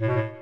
Mm-hmm.